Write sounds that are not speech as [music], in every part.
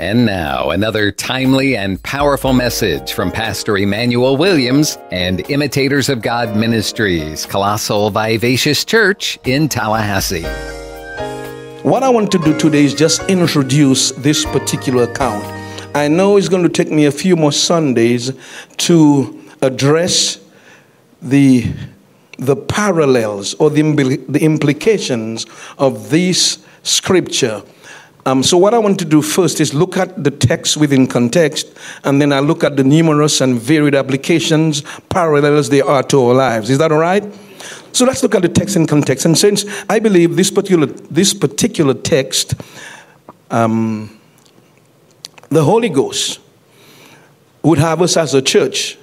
And now, another timely and powerful message from Pastor Emmanuel Williams and Imitators of God Ministries, Colossal Vivacious Church in Tallahassee. What I want to do today is just introduce this particular account. I know it's going to take me a few more Sundays to address the, the parallels or the, the implications of this scripture um, so, what I want to do first is look at the text within context, and then I look at the numerous and varied applications, parallels they are to our lives. Is that all right? So, let's look at the text in context. And since I believe this particular, this particular text, um, the Holy Ghost would have us as a church.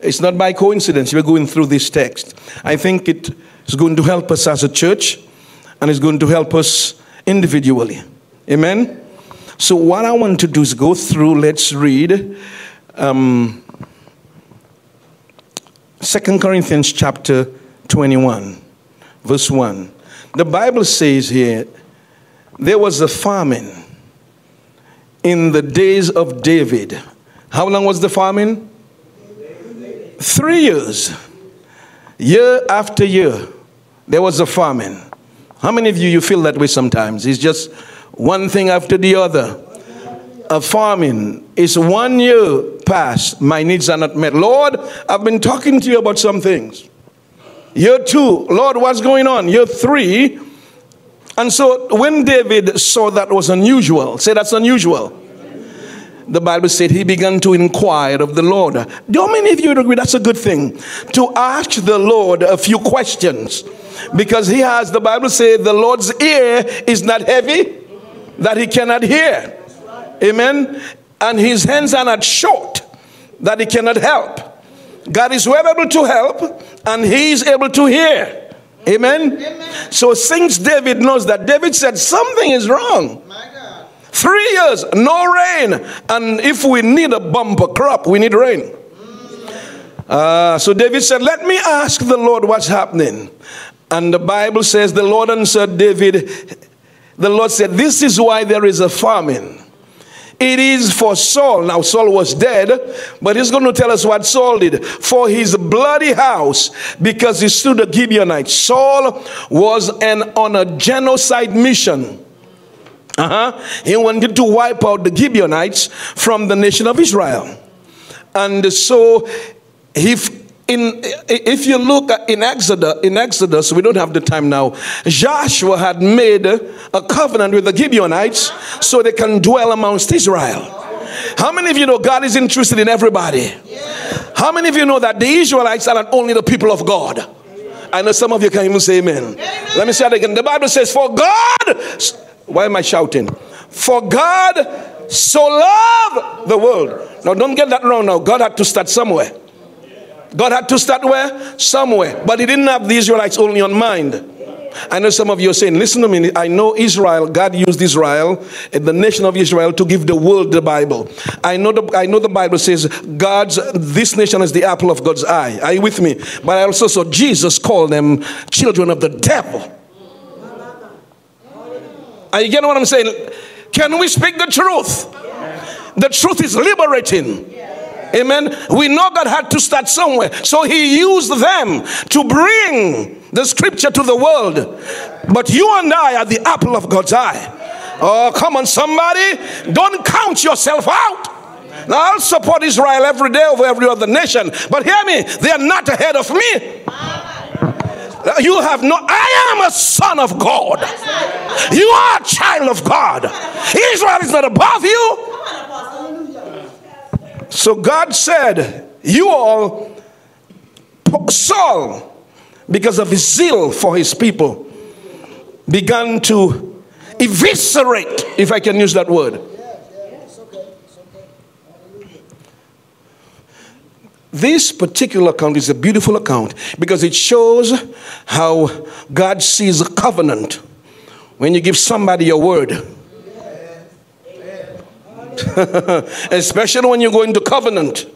It's not by coincidence we're going through this text. I think it is going to help us as a church, and it's going to help us individually. Amen? So, what I want to do is go through, let's read um, 2 Corinthians chapter 21, verse 1. The Bible says here, there was a famine in the days of David. How long was the famine? Three years. Year after year, there was a famine. How many of you you feel that way sometimes? It's just one thing after the other. A farming is one year past, my needs are not met. Lord, I've been talking to you about some things. Year two, Lord, what's going on? Year three, and so when David saw that was unusual, say that's unusual. The Bible said he began to inquire of the Lord. Do many of you agree that's a good thing? To ask the Lord a few questions because he has, the Bible says, the Lord's ear is not heavy that he cannot hear. Amen. And his hands are not short that he cannot help. God is well able to help and he is able to hear. Amen? Amen. So since David knows that, David said something is wrong. Three years, no rain. And if we need a bumper crop, we need rain. Uh, so David said, Let me ask the Lord what's happening. And the Bible says, The Lord answered David, the Lord said, This is why there is a famine. It is for Saul. Now, Saul was dead, but he's going to tell us what Saul did. For his bloody house, because he stood the Gibeonites. Saul was an, on a genocide mission. Uh-huh. He wanted to wipe out the Gibeonites from the nation of Israel. And so he in, if you look in Exodus, in Exodus, we don't have the time now. Joshua had made a covenant with the Gibeonites so they can dwell amongst Israel. How many of you know God is interested in everybody? How many of you know that the Israelites are not only the people of God? I know some of you can even say amen. amen. Let me say it again. The Bible says, For God, why am I shouting? For God so loved the world. Now, don't get that wrong now. God had to start somewhere. God had to start where? Somewhere. But he didn't have the Israelites only on mind. I know some of you are saying, listen to me. I know Israel, God used Israel, and the nation of Israel, to give the world the Bible. I know the, I know the Bible says God's this nation is the apple of God's eye. Are you with me? But I also saw Jesus call them children of the devil. Are you getting what I'm saying? Can we speak the truth? The truth is liberating. Amen. We know God had to start somewhere. So he used them to bring the scripture to the world. But you and I are the apple of God's eye. Oh, come on, somebody. Don't count yourself out. Now, I'll support Israel every day over every other nation. But hear me, they are not ahead of me. You have no, I am a son of God. You are a child of God. Israel is not above you. So God said, You all, Saul, because of his zeal for his people, began to eviscerate, if I can use that word. This particular account is a beautiful account because it shows how God sees a covenant when you give somebody your word [laughs] Especially when you go into covenant.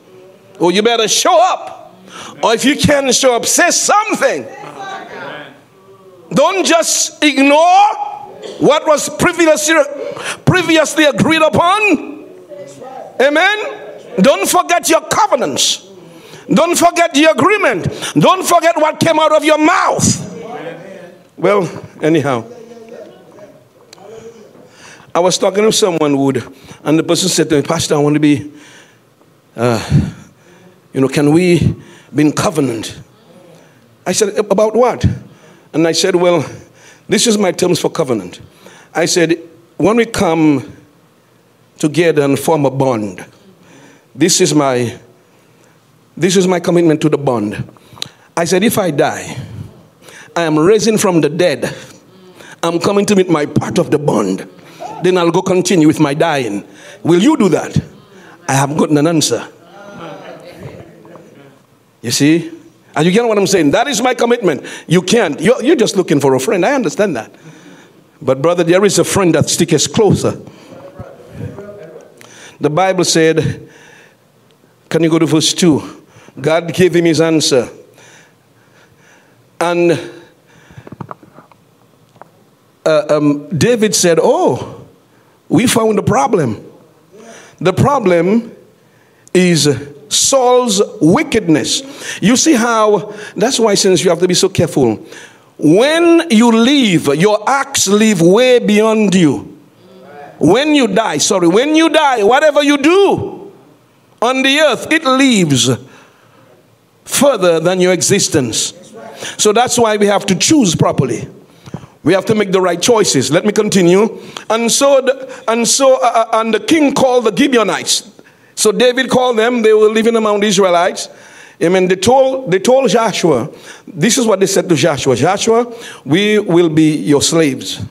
Or you better show up. Or if you can't show up, say something. Don't just ignore what was previously previously agreed upon. Amen. Don't forget your covenants. Don't forget the agreement. Don't forget what came out of your mouth. Well, anyhow, I was talking to someone, Wood, and the person said to me, Pastor, I want to be, uh, you know, can we be in covenant? I said, About what? And I said, Well, this is my terms for covenant. I said, When we come together and form a bond, this is my this is my commitment to the bond. I said, If I die, I am raising from the dead. I'm coming to meet my part of the bond. Then I'll go continue with my dying. Will you do that? I have gotten an answer. You see? And you get what I'm saying? That is my commitment. You can't. You're, you're just looking for a friend. I understand that. But, brother, there is a friend that sticks closer. The Bible said, can you go to verse 2? God gave him his answer. And uh, um, David said, Oh, we found the problem. The problem is Saul's wickedness. You see how, that's why, since you have to be so careful. When you leave, your acts leave way beyond you. When you die, sorry, when you die, whatever you do on the earth, it leaves further than your existence. So that's why we have to choose properly. We have to make the right choices. Let me continue. And so, the, and so, uh, uh and the king called the Gibeonites so David called them, they were living among the Israelites. I mean, they told, they told Joshua, this is what they said to Joshua Joshua, we will be your slaves.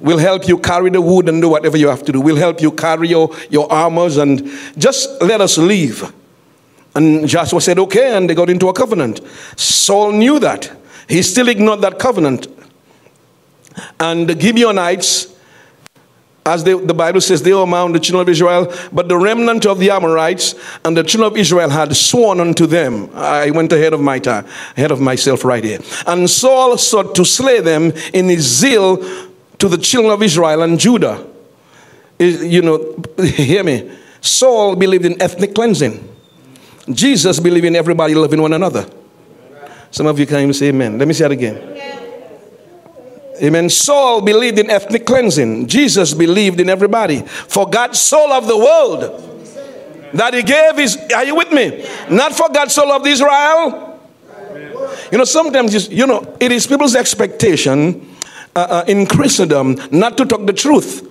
We'll help you carry the wood and do whatever you have to do. We'll help you carry your, your armors and just let us leave. And Joshua said, okay, and they got into a covenant. Saul knew that. He still ignored that covenant. And the Gibeonites as they, the Bible says, they were among the children of Israel, but the remnant of the Amorites and the children of Israel had sworn unto them. I went ahead of my time, ahead of myself right here. And Saul sought to slay them in his zeal to the children of Israel and Judah. You know, [laughs] hear me. Saul believed in ethnic cleansing. Jesus believed in everybody loving one another. Some of you can't even say amen. Let me say it again. Amen. Saul believed in ethnic cleansing. Jesus believed in everybody. For God so loved the world that he gave his. Are you with me? Not for God so loved Israel. You know, sometimes, you know, it is people's expectation uh, uh, in Christendom not to talk the truth.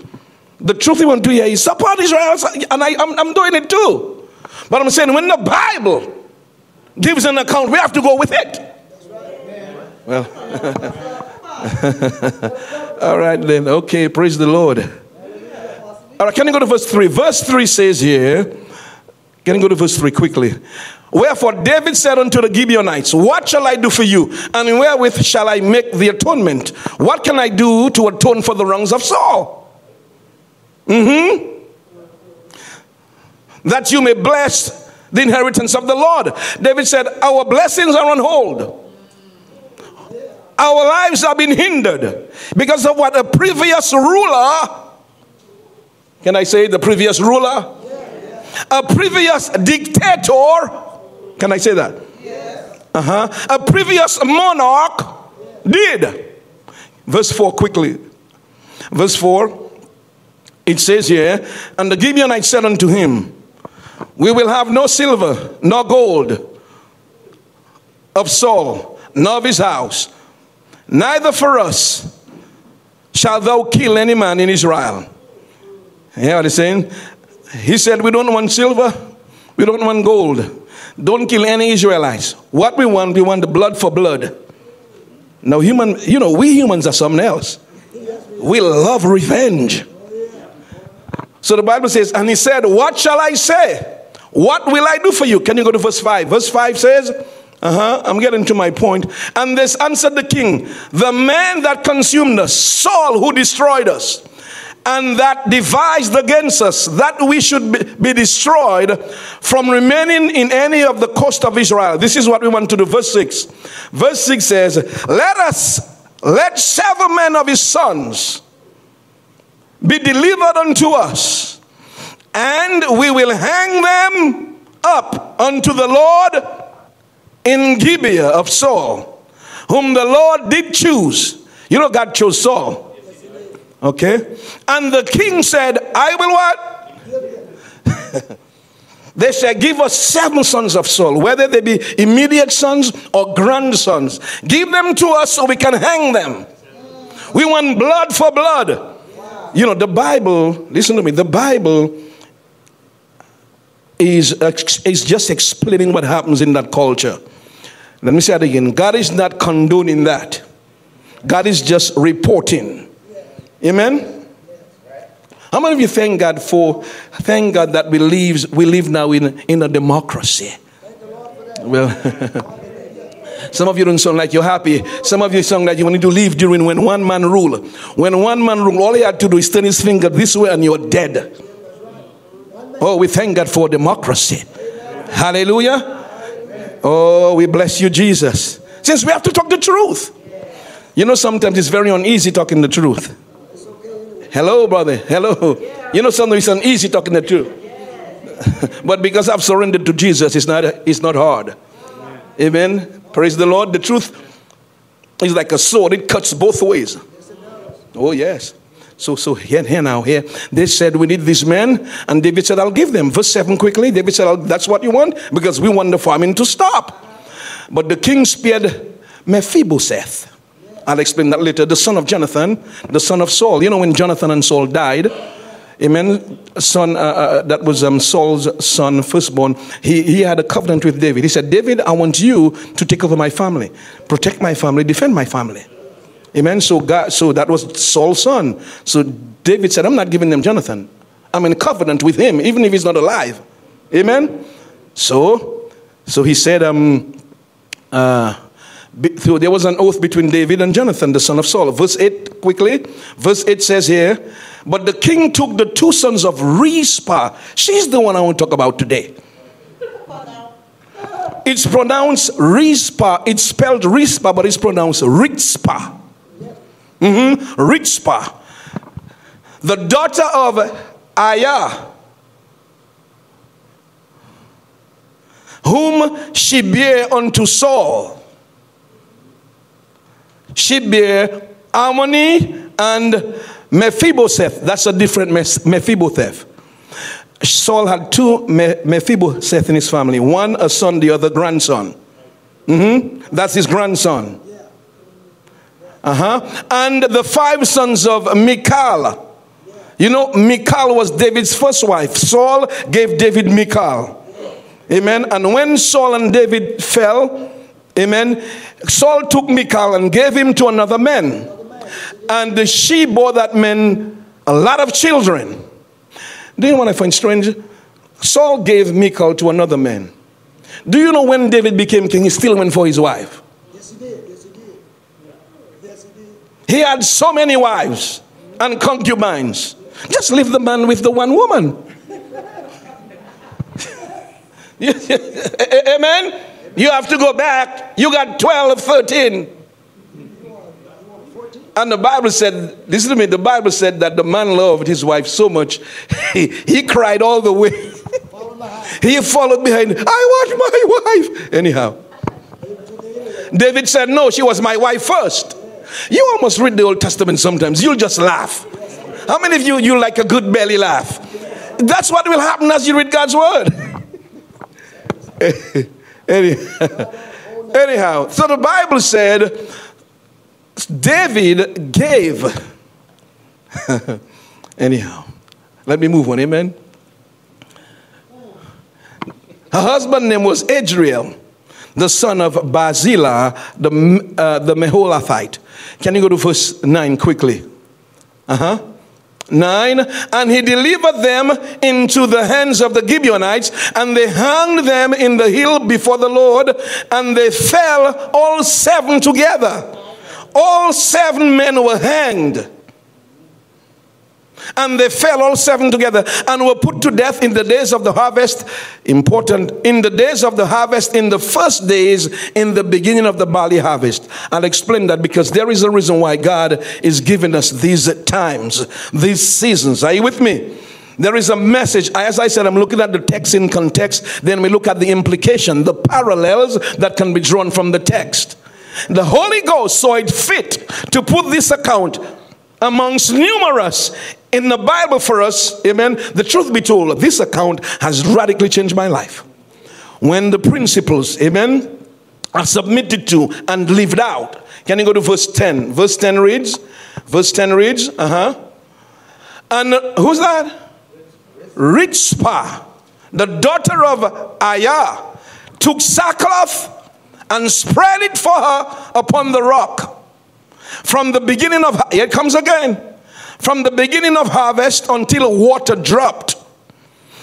The truth you want to hear is support Israel, and I, I'm, I'm doing it too. But I'm saying when the Bible gives an account, we have to go with it. Well. [laughs] [laughs] All right, then. Okay, praise the Lord. All right, can you go to verse 3? Verse 3 says here, can you go to verse 3 quickly? Wherefore David said unto the Gibeonites, What shall I do for you? And wherewith shall I make the atonement? What can I do to atone for the wrongs of Saul? Mm-hmm. That you may bless the inheritance of the Lord. David said, Our blessings are on hold. Our lives have been hindered because of what a previous ruler, can I say the previous ruler? A previous dictator, can I say that? Uh huh. A previous monarch did. Verse 4 quickly. Verse 4, it says here, And the Gibeonites said unto him, We will have no silver, nor gold of Saul, nor of his house Neither for us shall thou kill any man in Israel. You hear what he's saying? He said, We don't want silver, we don't want gold. Don't kill any Israelites. What we want, we want the blood for blood. Now, human, you know, we humans are something else. We love revenge. So the Bible says, and he said, What shall I say? What will I do for you? Can you go to verse 5? Verse 5 says, uh huh. I'm getting to my point. And this answered the king, The man that consumed us, Saul, who destroyed us, and that devised against us that we should be destroyed from remaining in any of the coast of Israel. This is what we want to do. Verse 6. Verse 6 says, Let us, let seven men of his sons be delivered unto us, and we will hang them up unto the Lord in Gibeah of Saul, whom the Lord did choose. You know, God chose Saul. Okay? And the king said, I will what? [laughs] they said, Give us seven sons of Saul, whether they be immediate sons or grandsons. Give them to us so we can hang them. We want blood for blood. You know, the Bible, listen to me, the Bible is, is just explaining what happens in that culture. Let me say it again God is not condoning that, God is just reporting. Amen? How many of you thank God for, thank God that we live, we live now in, in a democracy? Well, [laughs] some of you don't sound like you're happy. Some of you sound like you want to live during when one man rule. When one man rule, all he had to do is turn his finger this way and you're dead. Oh, we thank God for democracy. Hallelujah. Oh, we bless you, Jesus. Since we have to talk the truth. You know, sometimes it's very uneasy talking the truth. Hello, brother. Hello. You know, sometimes it's uneasy talking the truth. [laughs] but because I've surrendered to Jesus, it's not, it's not hard. Amen. Praise the Lord. The truth is like a sword, it cuts both ways. Oh, yes. So, so here, here now, here, they said, We need these men. And David said, I'll give them. Verse 7 quickly. David said, That's what you want? Because we want the famine to stop. But the king spared Mephibosheth. I'll explain that later. The son of Jonathan, the son of Saul. You know, when Jonathan and Saul died, Amen. Son, uh, uh, that was um, Saul's son, firstborn. He, he had a covenant with David. He said, David, I want you to take over my family, protect my family, defend my family. Amen. So God, so that was Saul's son. So David said, I'm not giving them Jonathan. I'm in covenant with him, even if he's not alive. Amen. So, so he said, um, uh, so there was an oath between David and Jonathan, the son of Saul. Verse 8, quickly. Verse 8 says here, But the king took the two sons of Rizpah. She's the one I want to talk about today. It's pronounced Rizpah. It's spelled Rizpah, but it's pronounced Rizpah. Mm-hmm. Rizpah, the daughter of Aiah, whom she bare unto Saul. She bare Armoni and Mephibosheth. That's a different Mephibosheth. Saul had two Mephibosheth in his family one a son, the other grandson. Mm-hmm. That's his grandson. Uh-huh. And the five sons of Michal. You know, Michal was David's first wife. Saul gave David Michal. Amen. And when Saul and David fell, amen, Saul took Michal and gave him to another man. And she bore that man a lot of children. Do you what I find strange? Saul gave Michal to another man. Do you know when David became king, he still went for his wife? He had so many wives and concubines. Just leave the man with the one woman. [laughs] Amen? You have to go back. You got 12, 13. And the Bible said, listen to me, the Bible said that the man loved his wife so much, [laughs] he, he cried all the way. [laughs] he followed behind, I want my wife. Anyhow, David said, No, she was my wife first. You almost read the Old Testament sometimes. You'll just laugh. How many of you you like a good belly laugh? That's what will happen as you read God's word. [laughs] [laughs] Anyhow, so the Bible said David gave. [laughs] Anyhow, let me move on. Amen. Her husband name was Adriel, the son of Barzillai, the, uh, the Meholathite. Can you go to verse 9 quickly? Uh huh. 9 and he delivered them into the hands of the Gibeonites and they hanged them in the hill before the Lord and they fell all seven together all seven men were hanged And they fell all seven together and were put to death in the days of the harvest. Important, in the days of the harvest, in the first days, in the beginning of the barley harvest. I'll explain that because there is a reason why God is giving us these times, these seasons. Are you with me? There is a message. As I said, I'm looking at the text in context. Then we look at the implication, the parallels that can be drawn from the text. The Holy Ghost saw it fit to put this account amongst numerous in the Bible for us. Amen. The truth be told, this account has radically changed my life. When the principles, amen, are submitted to and lived out. Can you go to verse 10? Verse 10 reads, verse 10 reads, uh huh. And who's that? Rizpah, the daughter of Aiah, took sackcloth and spread it for her upon the rock. From the beginning of, here it comes again, from the beginning of harvest until water dropped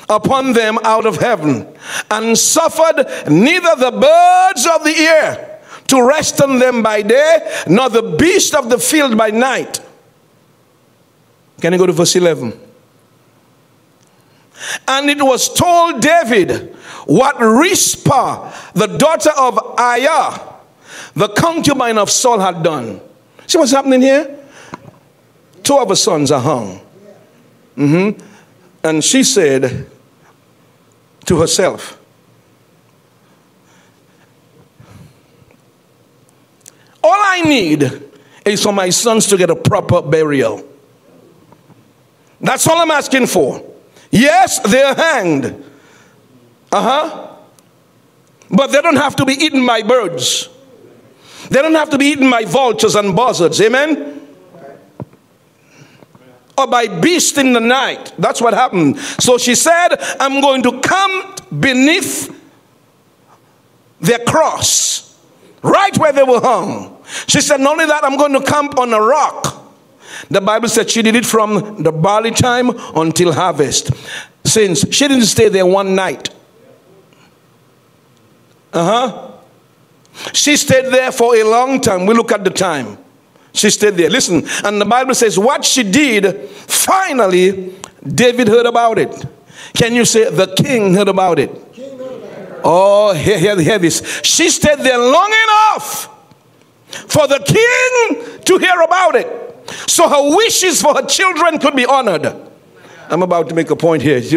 upon them out of heaven, and suffered neither the birds of the air to rest on them by day, nor the beast of the field by night. Can you go to verse 11? And it was told David what Rizpah, the daughter of Aiah, the concubine of Saul, had done. See what's happening here? Two of her sons are hung. Mm-hmm. And she said to herself, All I need is for my sons to get a proper burial. That's all I'm asking for. Yes, they're hanged. Uh huh. But they don't have to be eaten by birds. They don't have to be eaten by vultures and buzzards. Amen? Or by beasts in the night. That's what happened. So she said, I'm going to come beneath their cross, right where they were hung. She said, Not only that, I'm going to camp on a rock. The Bible said she did it from the barley time until harvest. Since she didn't stay there one night. Uh huh. She stayed there for a long time. We look at the time. She stayed there. Listen, and the Bible says what she did, finally, David heard about it. Can you say the king heard about it? Oh, hear, hear, hear this. She stayed there long enough for the king to hear about it. So her wishes for her children could be honored. I'm about to make a point here. [laughs]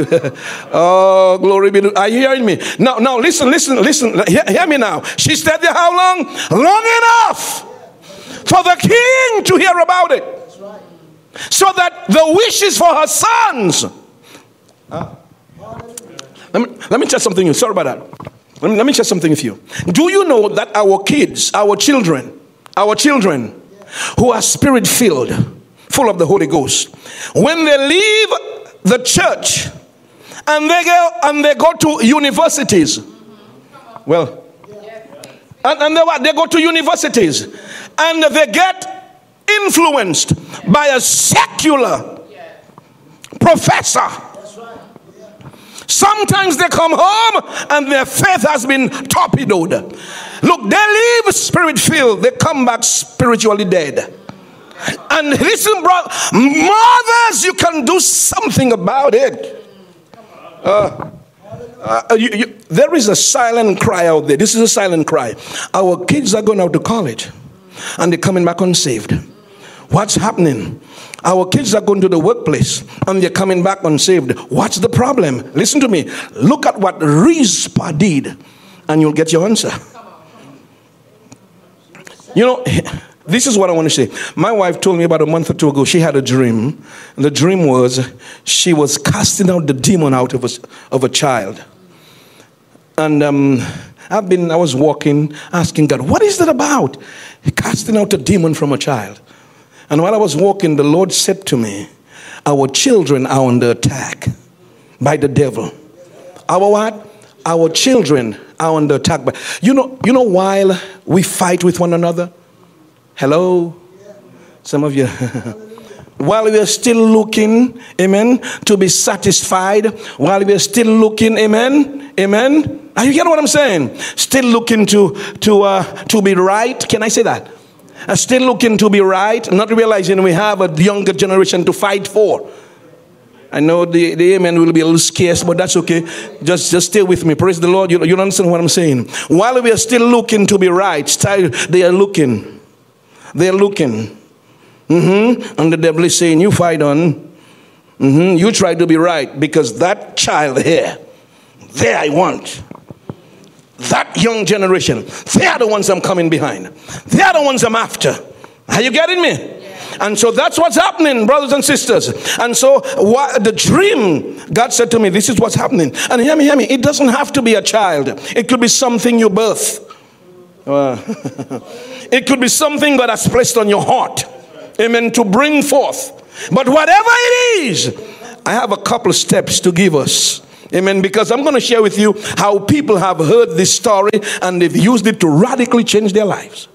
oh, glory be to Are you hearing me? Now, now listen, listen, listen. Hear, hear me now. She stayed there how long? Long enough for the king to hear about it. So that the wishes for her sons. Let, me, let me tell something. Sorry about that. Let me, let me share something with you. Do you know that our kids, our children, our children who are spirit filled, full of the Holy Ghost, when they leave the church and they go and they go to universities. Well, and, and they, what? they go to universities and they get influenced by a secular professor. Sometimes they come home and their faith has been torpedoed. Look, they leave spirit filled, they come back spiritually dead. And listen, bro, mothers, you can do something about it. Uh, uh, you, you, there is a silent cry out there. This is a silent cry. Our kids are going out to college and they're coming back unsaved. What's happening? Our kids are going to the workplace and they're coming back unsaved. What's the problem? Listen to me. Look at what Rizpah did and you'll get your answer. You know, [laughs] this is what I want to say. My wife told me about a month or two ago she had a dream. The dream was she was casting out the demon out of a, of a child. And um, I've been, I was walking, asking God, what is that about? Casting out a demon from a child. And while I was walking, the Lord said to me, Our children are under attack by the devil. Our what? Our children are under attack. But you know, you know, while we fight with one another, Hello? Some of you. [laughs] while we are still looking, amen, to be satisfied, while we are still looking, amen, amen. Are you getting what I'm saying? Still looking to to uh, to be right. Can I say that? Uh, still looking to be right, not realizing we have a younger generation to fight for. I know the, the amen will be a little scarce, but that's okay. Just, just stay with me. Praise the Lord. You, you understand what I'm saying? While we are still looking to be right, still, they are looking. They are looking. Mm-hmm. And the devil is saying, You fight on. Mm-hmm. You try to be right because that child here, there I want. That young generation, they are the ones I'm coming behind. They are the ones I'm after. Are you getting me? And so that's what's happening, brothers and sisters. And so what, the dream, God said to me, this is what's happening. And hear me, hear me, it doesn't have to be a child. It could be something you birth. [laughs] it could be something God has placed on your heart. Amen. To bring forth. But whatever it is, I have a couple steps to give us. Amen. Because I'm going to share with you how people have heard this story and they've used it to radically change their lives.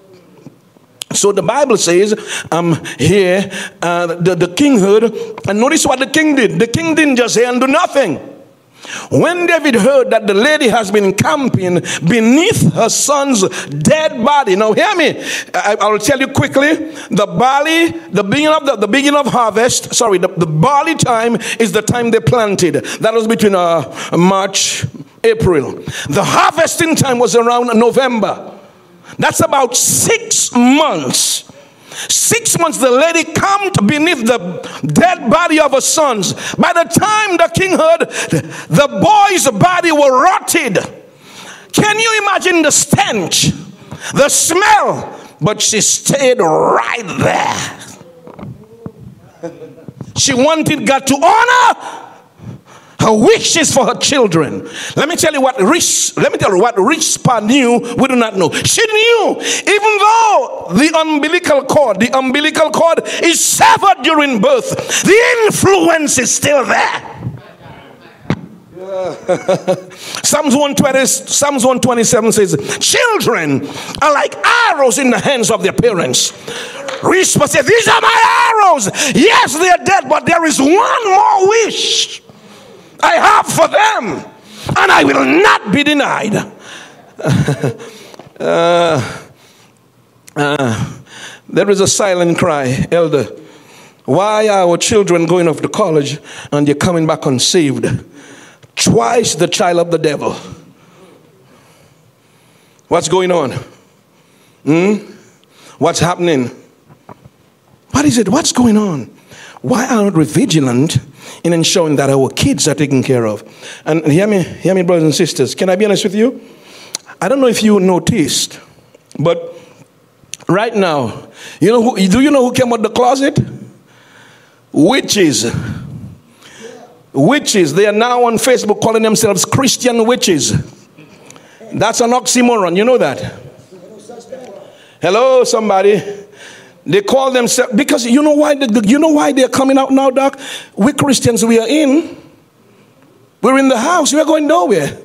So the Bible says, I'm um, here, uh, the, the king heard, and notice what the king did. The king didn't just say and do nothing. When David heard that the lady has been camping beneath her son's dead body, now hear me, I, will tell you quickly. The barley, the beginning of the, the beginning of harvest, sorry, the, the barley time is the time they planted. That was between uh, March, April. The harvesting time was around November. That's about six months. Six months the lady camped beneath the dead body of her sons. By the time the king heard the boy's body were rotted. Can you imagine the stench, the smell? But she stayed right there. [laughs] She wanted God to honor her wishes for her children. Let me tell you what rich, let me tell you what Rizpah knew, we do not know. She knew, even though the umbilical cord, the umbilical cord is severed during birth, the influence is still there. [laughs] Psalms 120, Psalms 127 says, Children are like arrows in the hands of their parents. Rizpah said, These are my arrows. Yes, they are dead, but there is one more wish I have for them, and I will not be denied. [laughs] uh, uh, there is a silent cry, elder. Why are our children going off to college and they're coming back unsaved? Twice the child of the devil. What's going on? Hmm? What's happening? What is it? What's going on? Why aren't we vigilant in ensuring that our kids are taken care of? And hear me, hear me, brothers and sisters. Can I be honest with you? I don't know if you noticed, but right now, you know who, do you know who came out the closet? Witches. Witches. They are now on Facebook calling themselves Christian witches. That's an oxymoron. You know that? Hello, somebody. They call themselves because you know why the, you know why they're coming out now, Doc? We Christians, we are in. We're in the house. We're going nowhere.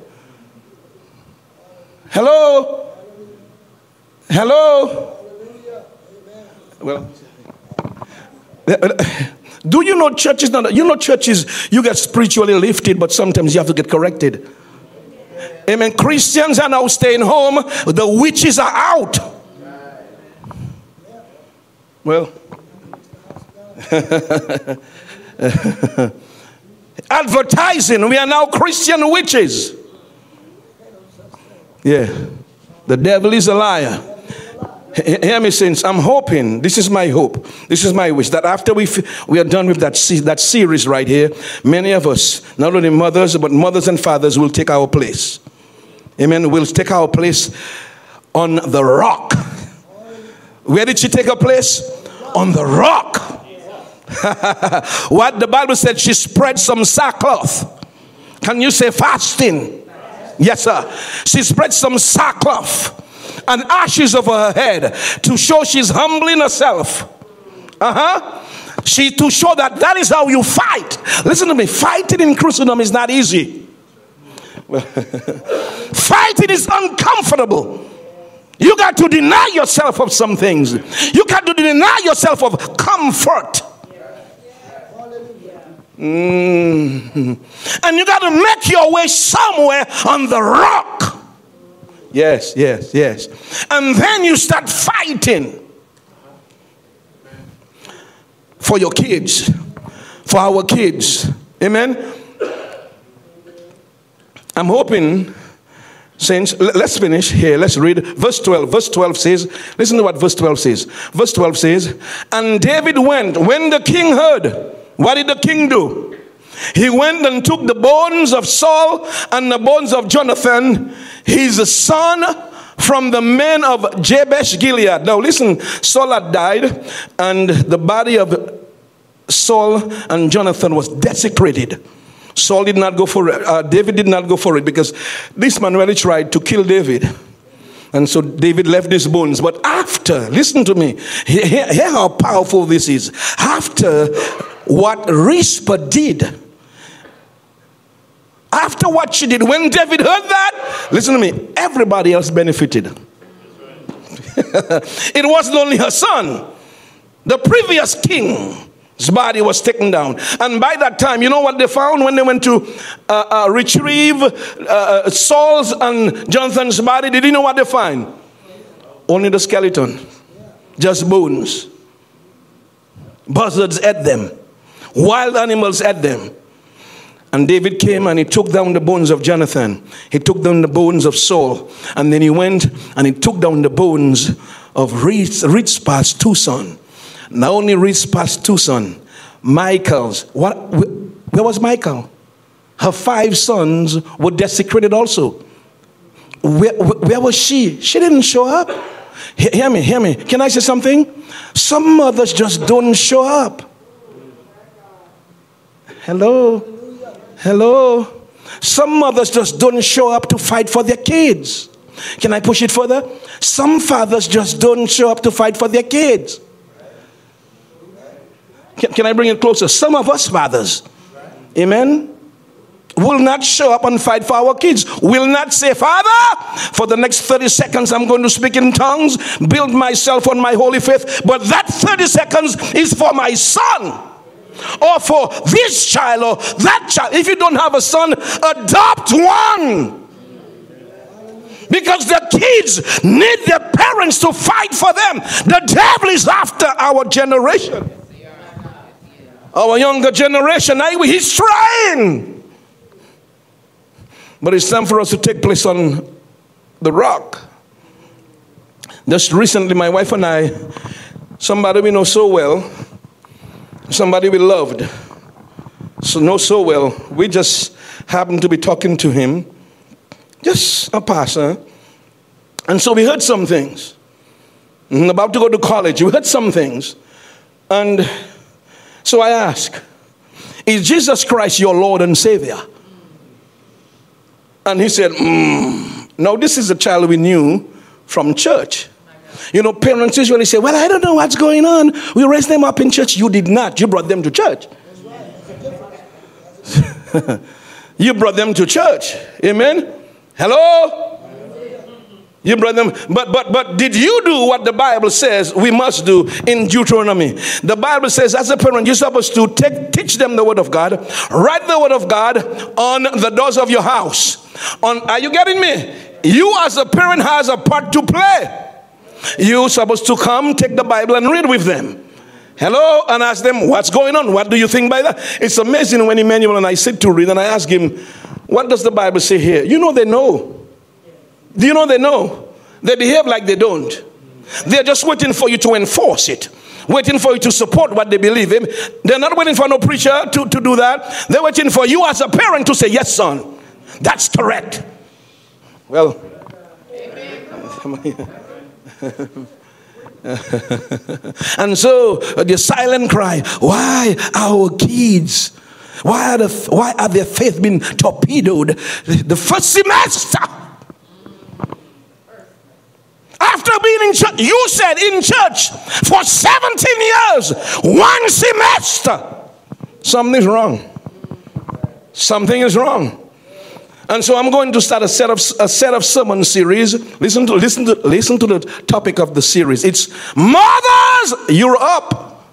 Hello. Hello. Well, [laughs] do you know churches? Not, you know churches. You get spiritually lifted, but sometimes you have to get corrected. Amen. Christians are now staying home. The witches are out. Well, [laughs] advertising, we are now Christian witches. Yeah, the devil is a liar. Hear me, saints. I'm hoping, this is my hope, this is my wish, that after we, we are done with that, se- that series right here, many of us, not only mothers, but mothers and fathers, will take our place. Amen. We'll take our place on the rock where did she take her place? On the rock. [laughs] what the Bible said, she spread some sackcloth. Can you say fasting? Yes, sir. She spread some sackcloth and ashes over her head to show she's humbling herself. Uh huh. She to show that that is how you fight. Listen to me. Fighting in Christendom is not easy. [laughs] fighting is uncomfortable. You got to deny yourself of some things. You got to deny yourself of comfort. Mm. And you got to make your way somewhere on the rock. Yes, yes, yes. And then you start fighting for your kids, for our kids. Amen. I'm hoping, saints, let's finish here. Let's read verse 12. Verse 12 says, listen to what verse 12 says. Verse 12 says, And David went, when the king heard, what did the king do? He went and took the bones of Saul and the bones of Jonathan, his son, from the men of Jabesh Gilead. Now, listen, Saul had died, and the body of Saul and Jonathan was desecrated. Saul did not go for it, uh, David did not go for it because this man really tried to kill David. And so David left his bones. But after, listen to me, hear, hear how powerful this is. After what Rizpah did, after what she did, when David heard that, listen to me, everybody else benefited. [laughs] it wasn't only her son, the previous king's body was taken down. And by that time, you know what they found when they went to uh, uh, retrieve uh, uh Saul's and Jonathan's body? Did you know what they find? Only the skeleton, just bones. Buzzards ate them, wild animals ate them. And David came and he took down the bones of Jonathan. He took down the bones of Saul. And then he went and he took down the bones of Rizpah's two sons. Not only Rizpah's two sons, Michal's. What, where was Michael? Her five sons were desecrated also. Where, where was she? She didn't show up. Hear me, hear me. Can I say something? Some mothers just don't show up. Hello? Hello? Some mothers just don't show up to fight for their kids. Can I push it further? Some fathers just don't show up to fight for their kids. Can, can I bring it closer? Some of us fathers, amen, will not show up and fight for our kids. Will not say, Father, for the next 30 seconds I'm going to speak in tongues, build myself on my holy faith, but that 30 seconds is for my son or for this child or that child. If you don't have a son, adopt one. Because the kids need their parents to fight for them. The devil is after our generation. Our younger generation, he's trying. But it's time for us to take place on the rock. Just recently, my wife and I, somebody we know so well, somebody we loved, so know so well. We just happened to be talking to him, just a pastor. And so we heard some things. And about to go to college, we heard some things. And so I ask, Is Jesus Christ your Lord and Savior? And he said, mm. Now, this is a child we knew from church. You know, parents usually say, Well, I don't know what's going on. We raised them up in church. You did not. You brought them to church. [laughs] you brought them to church. Amen. Hello? You brought them, but but but did you do what the Bible says we must do in Deuteronomy? The Bible says, as a parent, you're supposed to take, teach them the word of God, write the word of God on the doors of your house. On, are you getting me? You as a parent has a part to play. You're supposed to come, take the Bible, and read with them. Hello, and ask them, What's going on? What do you think by that? It's amazing when Emmanuel and I sit to read and I ask him, What does the Bible say here? You know, they know. Do you know they know? They behave like they don't. They're just waiting for you to enforce it, waiting for you to support what they believe in. They're not waiting for no preacher to, to do that. They're waiting for you as a parent to say, Yes, son, that's correct. Well, [laughs] and so uh, the silent cry, why our kids? Why are, the, why are their faith being torpedoed the first semester? After being in church, you said in church for 17 years, one semester. Something's wrong. Something is wrong. And so I'm going to start a set of a set of sermon series. Listen to listen to listen to the topic of the series. It's mothers, you're up.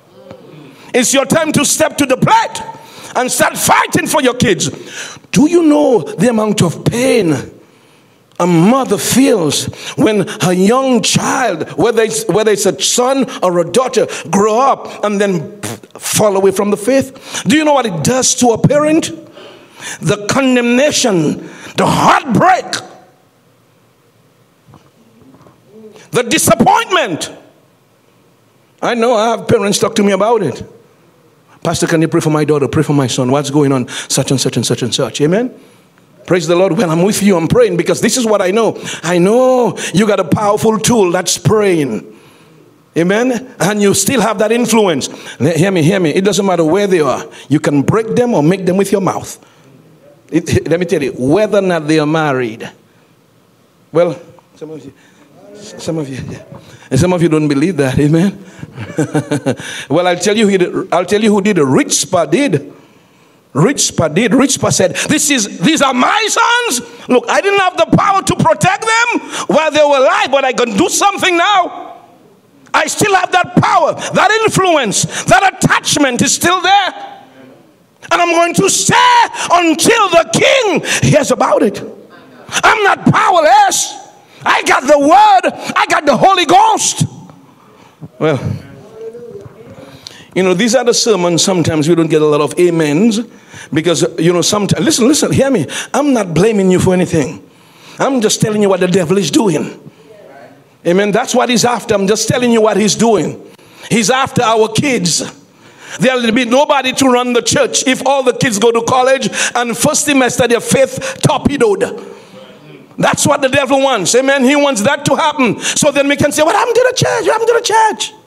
It's your time to step to the plate and start fighting for your kids. Do you know the amount of pain a mother feels when her young child, whether it's, whether it's a son or a daughter, grow up and then fall away from the faith. Do you know what it does to a parent? The condemnation, the heartbreak, the disappointment. I know I have parents talk to me about it. Pastor, can you pray for my daughter? Pray for my son. What's going on? Such and such and such and such. Amen. Praise the Lord. Well, I'm with you. I'm praying because this is what I know. I know you got a powerful tool that's praying. Amen. And you still have that influence. Hear me, hear me. It doesn't matter where they are. You can break them or make them with your mouth. It, let me tell you, whether or not they are married. Well, some of you, some of you, yeah. and some of you don't believe that. Amen. [laughs] well, I'll tell you, who did, I'll tell you who did. Rizpah did. Rizpah did. Rizpah said, "This is these are my sons. Look, I didn't have the power to protect them while they were alive, but I can do something now." I still have that power, that influence, that attachment is still there. And I'm going to stay until the king hears about it. I'm not powerless. I got the word, I got the Holy Ghost. Well, you know, these are the sermons sometimes we don't get a lot of amens because, you know, sometimes, listen, listen, hear me. I'm not blaming you for anything. I'm just telling you what the devil is doing. Amen. That's what he's after. I'm just telling you what he's doing. He's after our kids. There'll be nobody to run the church if all the kids go to college and first semester their faith torpedoed. That's what the devil wants. Amen. He wants that to happen. So then we can say, What happened to the church? What happened to the church?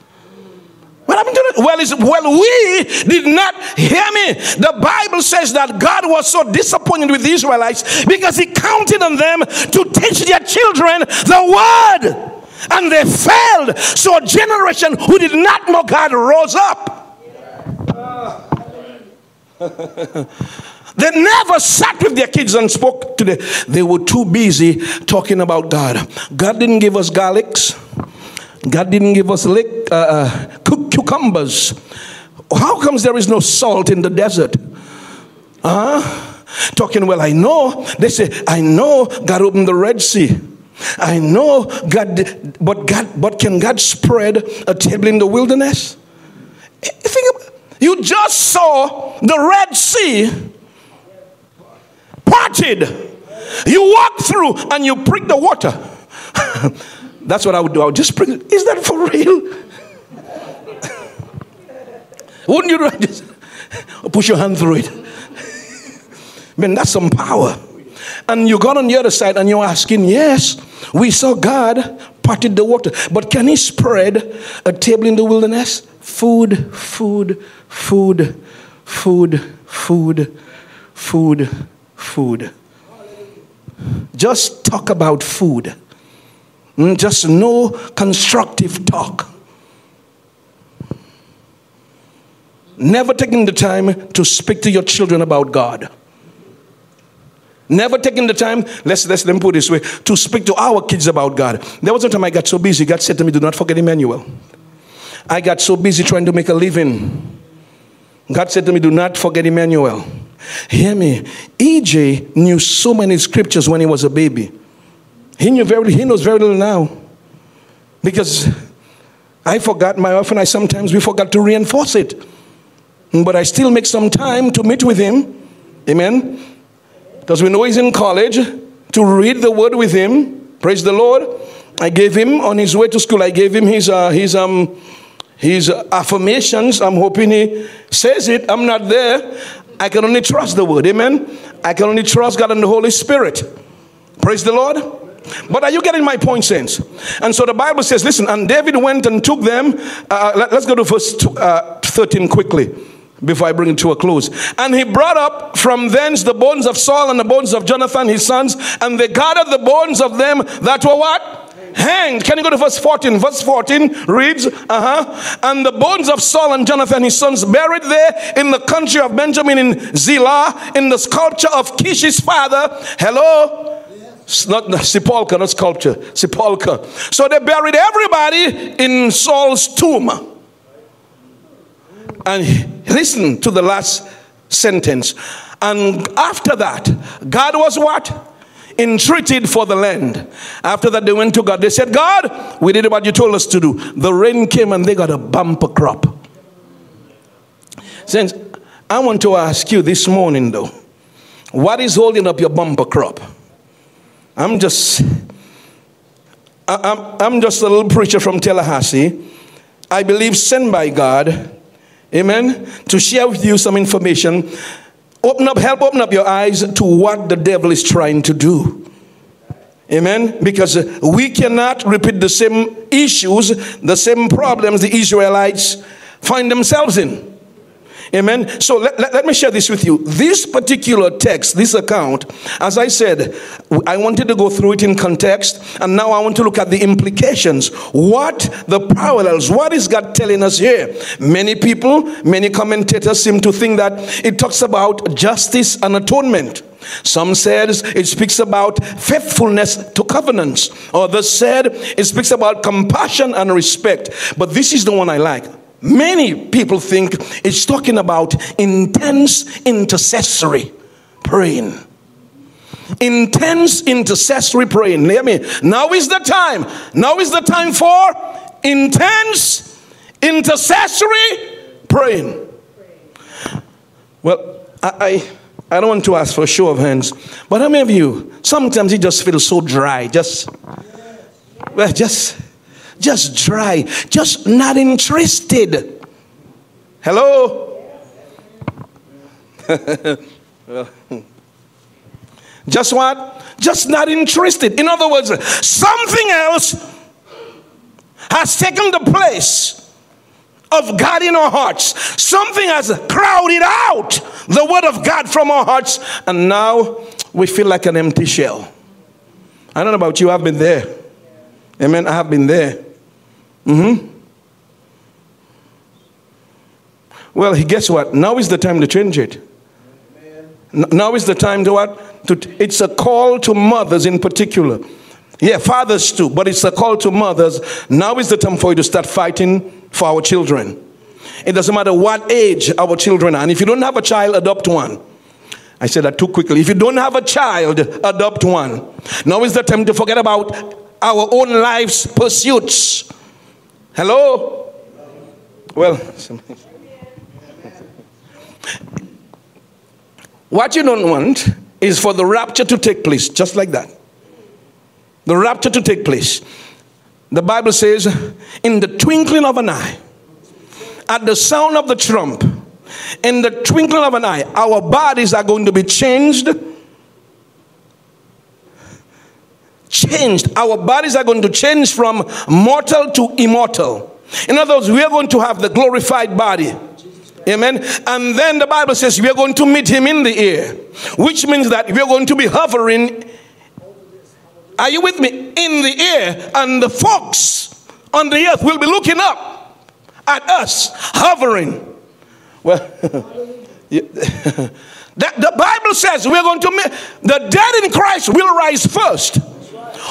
What happened to? Well, is well, we did not hear me. The Bible says that God was so disappointed with the Israelites because He counted on them to teach their children the word and they failed. So a generation who did not know God rose up. [laughs] they never sat with their kids and spoke to them. They were too busy talking about God. God didn't give us garlics. God didn't give us lick, uh, uh, cucumbers. How comes there is no salt in the desert? Huh? Talking, well, I know. They say, I know God opened the Red Sea. I know God, but God, but can God spread a table in the wilderness? Think about, you just saw the Red Sea parted. You walk through and you prick the water. [laughs] That's what I would do. I would just prick. Is that for real? Wouldn't you just push your hand through it? Man, that's some power. And you got on the other side and you're asking, yes, we saw God parted the water, but can He spread a table in the wilderness? Food, food, food, food, food, food, food. Just talk about food. Mm, just no constructive talk. Never taking the time to speak to your children about God. Never taking the time, let's, let's let me put this way, to speak to our kids about God. There was a time I got so busy, God said to me, Do not forget Emmanuel. I got so busy trying to make a living. God said to me, Do not forget Emmanuel. Hear me. EJ knew so many scriptures when he was a baby. He knew very he knows very little now. Because I forgot, my wife and I sometimes we forgot to reinforce it. But I still make some time to meet with him. Amen. Because we know he's in college to read the word with him. Praise the Lord. I gave him on his way to school, I gave him his, uh, his, um, his affirmations. I'm hoping he says it. I'm not there. I can only trust the word. Amen. I can only trust God and the Holy Spirit. Praise the Lord. But are you getting my point, saints? And so the Bible says, listen, and David went and took them. Uh, let, us go to verse uh, 13 quickly before I bring it to a close. And he brought up from thence the bones of Saul and the bones of Jonathan his sons, and they gathered the bones of them that were what? Hanged. Can you go to verse 14? Verse 14 reads, uh-huh. And the bones of Saul and Jonathan his sons buried there in the country of Benjamin in Zelah, in the sculpture of Kish's father. Hello? It's not sepulchre, not sculpture, sepulchre. So they buried everybody in Saul's tomb. And listen to the last sentence. And after that, God was what? Entreated for the land. After that, they went to God. They said, God, we did what you told us to do. The rain came and they got a bumper crop. Since I want to ask you this morning, though, what is holding up your bumper crop? I'm just, I, am I'm just a little preacher from Tallahassee. I believe sent by God, amen, to share with you some information. Open up, help open up your eyes to what the devil is trying to do. Amen. Because we cannot repeat the same issues, the same problems the Israelites find themselves in. Amen. So let, let, let, me share this with you. This particular text, this account, as I said, I wanted to go through it in context, and now I want to look at the implications. What the parallels, what is God telling us here? Many people, many commentators seem to think that it talks about justice and atonement. Some says it speaks about faithfulness to covenants. Others said it speaks about compassion and respect. But this is the one I like. Many people think it's talking about intense intercessory praying. Intense intercessory praying. Hear me. Now is the time. Now is the time for intense intercessory praying. Well, I, I, I don't want to ask for a show of hands, but how many of you sometimes you just feel so dry, just, well, just just dry, just not interested. Hello? [laughs] just what? Just not interested. In other words, something else has taken the place of God in our hearts. Something has crowded out the word of God from our hearts, and now we feel like an empty shell. I don't know about you, I've been there. Amen. I have been there. Mm-hmm. Well, he guess what? Now is the time to change it. Now is the time to what? To, it's a call to mothers in particular. Yeah, fathers too, but it's a call to mothers. Now is the time for you to start fighting for our children. It doesn't matter what age our children are. And if you don't have a child, adopt one. I said that too quickly. If you don't have a child, adopt one. Now is the time to forget about our own life's pursuits Hello? Well, what you don't want is for the rapture to take place, just like that. The rapture to take place. The Bible says, in the twinkling of an eye, at the sound of the trump, in the twinkling of an eye, our bodies are going to be changed. Changed. Our bodies are going to change from mortal to immortal. In other words, we are going to have the glorified body. Amen. And then the Bible says we are going to meet him in the air, which means that we are going to be hovering. Are you with me? In the air, and the folks on the earth will be looking up at us, hovering. Well, [laughs] [laughs] the, the Bible says we're going to meet the dead in Christ will rise first.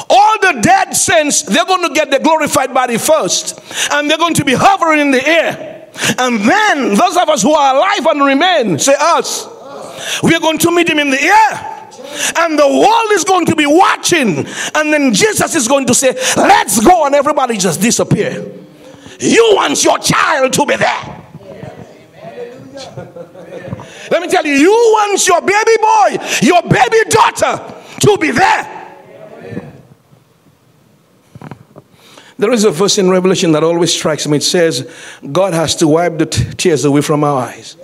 All the dead saints, they're going to get the glorified body first, and they're going to be hovering in the air. And then those of us who are alive and remain, say us, we are going to meet him in the air. And the world is going to be watching. And then Jesus is going to say, Let's go. And everybody just disappear. You want your child to be there. Let me tell you, you want your baby boy, your baby daughter to be there. There is a verse in Revelation that always strikes me. It says, God has to wipe the tears away from our eyes.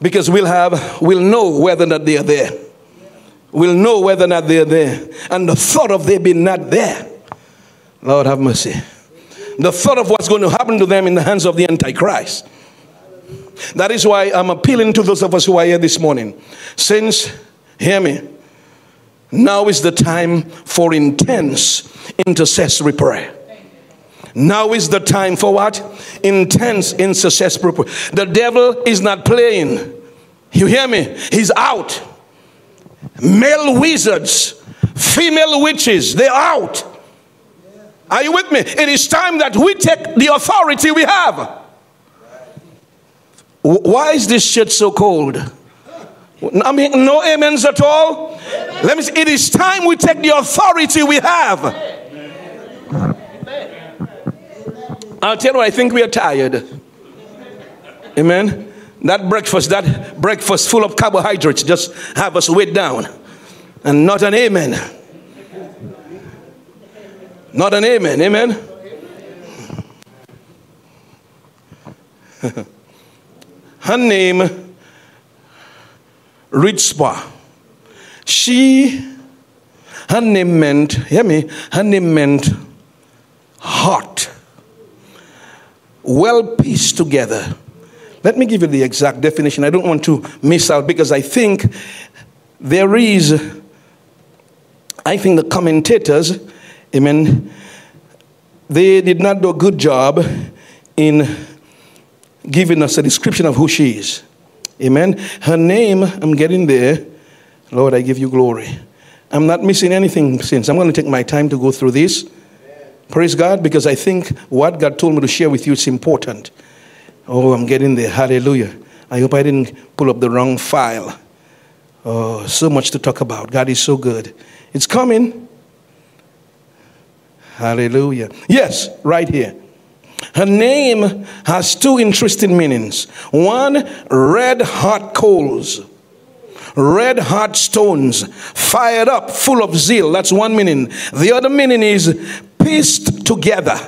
Because we'll have, we'll know whether or not they are there. We'll know whether or not they're there. And the thought of they being not there, Lord have mercy. The thought of what's going to happen to them in the hands of the Antichrist. That is why I'm appealing to those of us who are here this morning. Since, hear me. Now is the time for intense intercessory prayer. Now is the time for what? Intense intercessory prayer. The devil is not playing. You hear me? He's out. Male wizards, female witches, they're out. Are you with me? It is time that we take the authority we have. Why is this shit so cold? I mean, no amens at all. Let me see. It is time we take the authority we have. I'll tell you, I think we are tired. Amen. That breakfast, that breakfast full of carbohydrates just have us weighed down. And not an amen. Not an amen. Amen. [laughs] Her name, Rizpah. She, her name meant, hear me, her name meant heart. Well pieced together. Let me give you the exact definition. I don't want to miss out because I think there is, I think the commentators, amen, they did not do a good job in giving us a description of who she is. Amen. Her name, I'm getting there. Lord, I give you glory. I'm not missing anything since. I'm going to take my time to go through this. Praise God, because I think what God told me to share with you is important. Oh, I'm getting there. Hallelujah. I hope I didn't pull up the wrong file. Oh, so much to talk about. God is so good. It's coming. Hallelujah. Yes, right here. Her name has two interesting meanings. One, red hot coals. Red hot stones, fired up, full of zeal. That's one meaning. The other meaning is pieced together.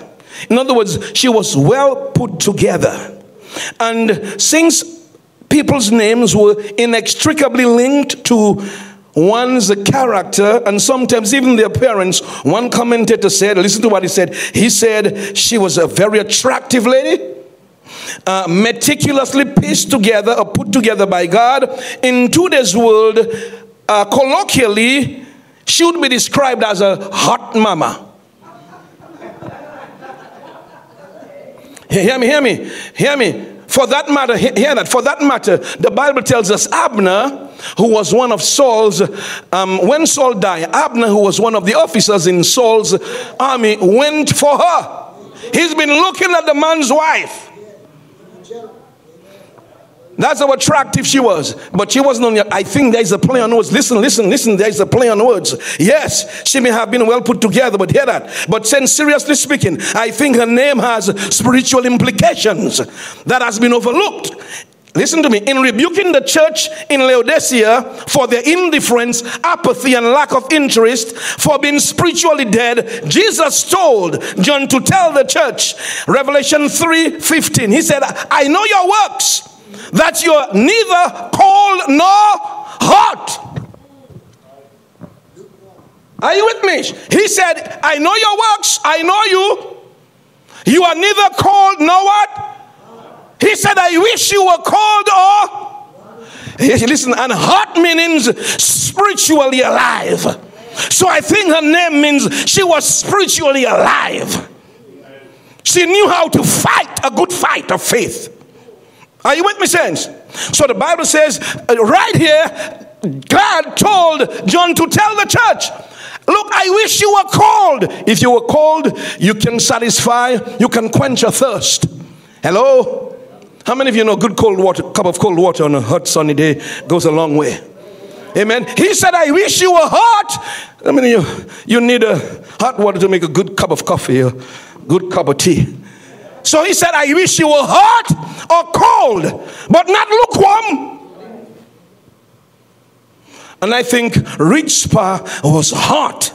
In other words, she was well put together. And since people's names were inextricably linked to one's character and sometimes even their appearance. One commentator said, listen to what he said. He said she was a very attractive lady. Uh, meticulously pieced together or put together by God. In today's world, uh, colloquially, she would be described as a hot mama. Hear me, hear me, hear me. For that matter, hear that. For that matter, the Bible tells us Abner, who was one of Saul's, um, when Saul died, Abner, who was one of the officers in Saul's army, went for her. He's been looking at the man's wife. That's how attractive she was. But she wasn't only, I think there's a play on words. Listen, listen, listen, there's a play on words. Yes, she may have been well put together, but hear that. But then, seriously speaking, I think her name has spiritual implications that has been overlooked. Listen to me. In rebuking the church in Laodicea for their indifference, apathy, and lack of interest, for being spiritually dead, Jesus told John to tell the church, Revelation 3 15, he said, I know your works that you're neither cold nor hot. Are you with me? He said, I know your works, I know you. You are neither cold nor what? He said, I wish you were cold or. Listen, and hot means spiritually alive. So I think her name means she was spiritually alive. She knew how to fight a good fight of faith. Are you with me, saints? So the Bible says uh, right here, God told John to tell the church, Look, I wish you were cold. If you were cold, you can satisfy, you can quench your thirst. Hello? How many of you know good cold water, cup of cold water on a hot sunny day goes a long way? Amen. He said, I wish you were hot. I mean, you, you need a hot water to make a good cup of coffee, a good cup of tea. So he said, I wish you were hot or cold, but not lukewarm. And I think Rizpah was hot.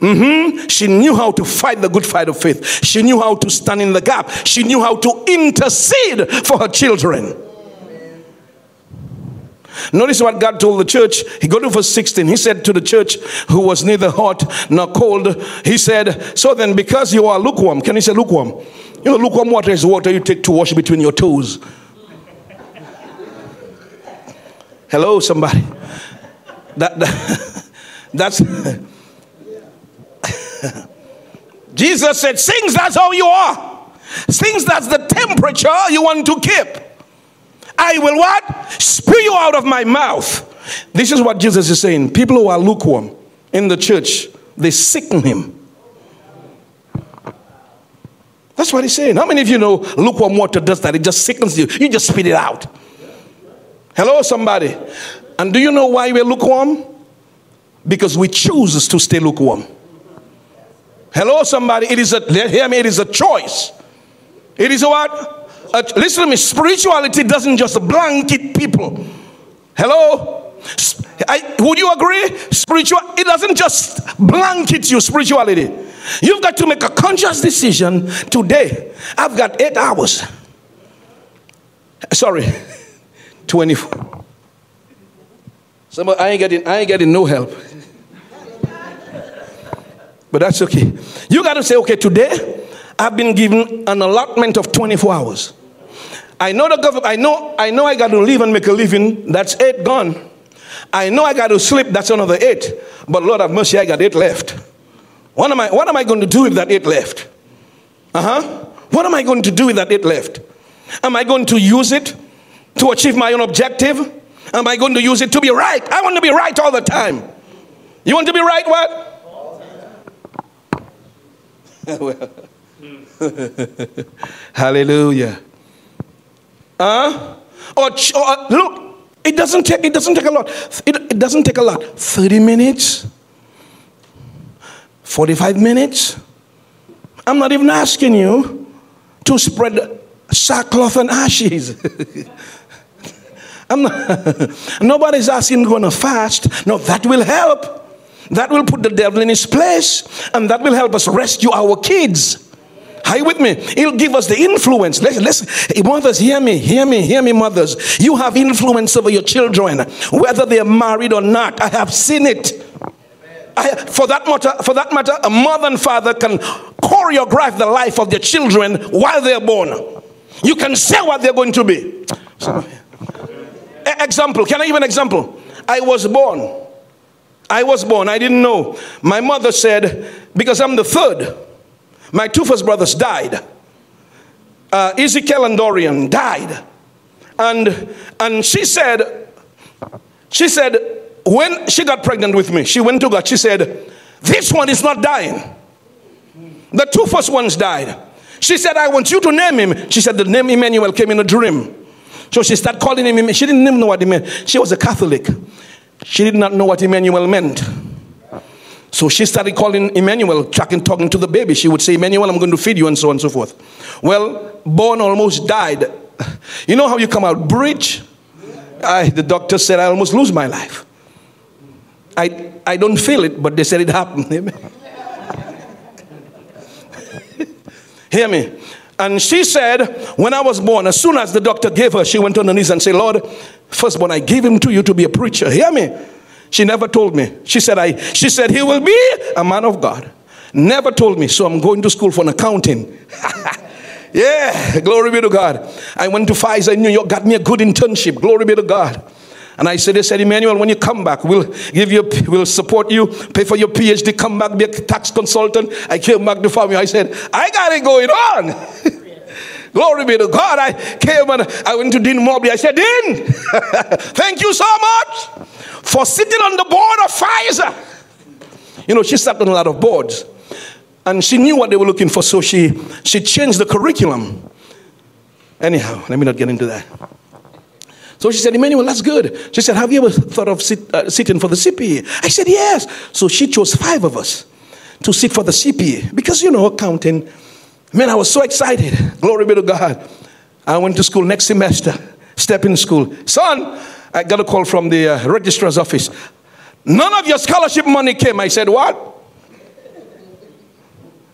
Mm-hmm. She knew how to fight the good fight of faith. She knew how to stand in the gap. She knew how to intercede for her children. Notice what God told the church. He go to verse 16. He said to the church who was neither hot nor cold, He said, So then, because you are lukewarm, can you say lukewarm? You know, lukewarm water is water you take to wash between your toes. Hello, somebody. That, that [laughs] that's [laughs] Jesus said, Things that's how you are. Things that's the temperature you want to keep. I will what? Spew you out of my mouth. This is what Jesus is saying. People who are lukewarm in the church, they sicken him. That's what he's saying. How many of you know lukewarm water does that? It just sickens you. You just spit it out. Hello, somebody. And do you know why we're lukewarm? Because we choose to stay lukewarm. Hello, somebody. It is a hear me. It is a choice. It is a what? Uh, listen to me. Spirituality doesn't just blanket people. Hello? I, would you agree? Spiritual, it doesn't just blanket you, spirituality. You've got to make a conscious decision today. I've got eight hours. Sorry, [laughs] 24. Somebody, I ain't getting, I ain't getting no help. [laughs] But that's okay. You got to say, okay, today I've been given an allotment of 24 hours. I know the government, I know, I know I got to live and make a living. That's eight gone. I know I got to sleep. That's another eight. But Lord have mercy, I got eight left. What am I, what am I going to do with that eight left? Uh huh. What am I going to do with that eight left? Am I going to use it to achieve my own objective? Am I going to use it to be right? I want to be right all the time. You want to be right what? [laughs] [laughs] Hallelujah. Huh? Or, or, look, it doesn't take it doesn't take a lot. It, it doesn't take a lot. 30 minutes, 45 minutes. I'm not even asking you to spread sackcloth and ashes. [laughs] I'm not, [laughs] nobody's asking going to fast. No, that will help. That will put the devil in his place, and that will help us rescue our kids. Are you with me? It'll give us the influence. Let's, listen. Mothers, hear me, hear me, hear me, mothers. You have influence over your children, whether they're married or not. I have seen it. I, for that matter, for that matter, a mother and father can choreograph the life of their children while they're born. You can say what they're going to be. So, example. Can I give an example? I was born. I was born. I didn't know. My mother said, because I'm the third, my two first brothers died. Uh, Ezekiel and Dorian died. And, and she said, she said, when she got pregnant with me, she went to God. She said, This one is not dying. The two first ones died. She said, I want you to name him. She said, The name Emmanuel came in a dream. So she started calling him. She didn't even know what he meant. She was a Catholic. She did not know what Emmanuel meant. So she started calling Emmanuel, talking, talking to the baby. She would say, Emmanuel, I'm going to feed you, and so on and so forth. Well, born almost died. [laughs] You know how you come out bridge? I, the doctor said I almost lose my life. I, I don't feel it, but they said it happened. [laughs] Hear me. And she said, when I was born, as soon as the doctor gave her, she went on her knees and said, Lord, firstborn, I give him to you to be a preacher. Hear me. She never told me. She said, I, she said, he will be a man of God. Never told me. So I'm going to school for an accounting. [laughs] yeah, glory be to God. I went to Pfizer in New York, got me a good internship. Glory be to God. And I said, they said, Emmanuel, when you come back, we'll give you, we'll support you, pay for your PhD, come back, be a tax consultant. I came back to family. I said, I got it going on. [laughs] Glory be to God. I came and I went to Dean Mobley. I said, Dean, [laughs] thank you so much for sitting on the board of Pfizer. You know, she sat on a lot of boards. And she knew what they were looking for, so she, she changed the curriculum. Anyhow, let me not get into that. So she said, Emmanuel, that's good. She said, Have you ever thought of sit, uh, sitting for the CPA? I said, Yes. So she chose five of us to sit for the CPA because, you know, accounting. Man, I was so excited. Glory be to God. I went to school next semester, step in school. Son, I got a call from the uh, registrar's office. None of your scholarship money came. I said, What?